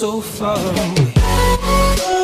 so far. away